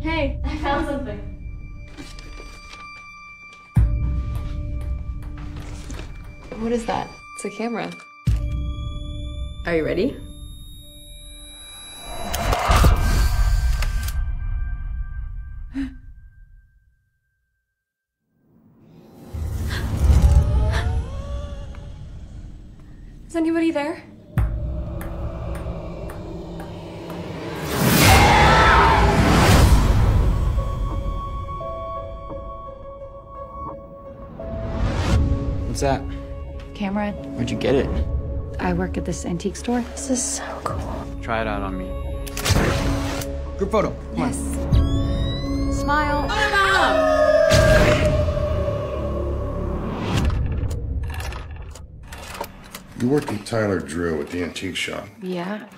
Hey, I found something. What is that? It's a camera. Are you ready? Is anybody there? What's that? Camera. Where'd you get it? I work at this antique store. This is so cool. Try it out on me. Group photo. Come on. Yes. Smile. You worked with Tyler Drew at the antique shop. Yeah.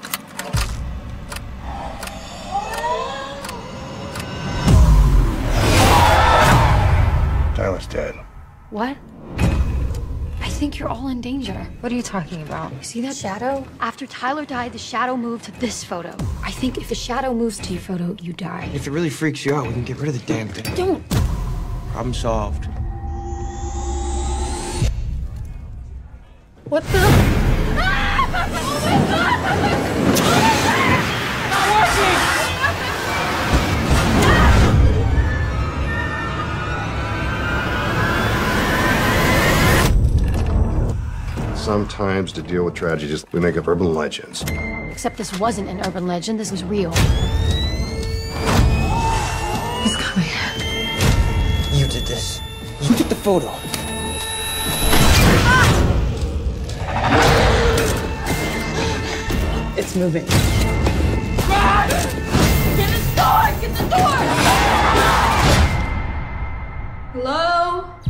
Tyler's dead. What? I think you're all in danger. What are you talking about? You see that shadow? After Tyler died, the shadow moved to this photo. I think if the shadow moves to your photo, you die. If it really freaks you out, we can get rid of the damn thing. Don't. Problem solved. What the? Sometimes to deal with tragedies, we make up urban legends. Except this wasn't an urban legend. This was real. He's coming. You did this. You took the photo. It's moving. Get the door! Get the door! Hello?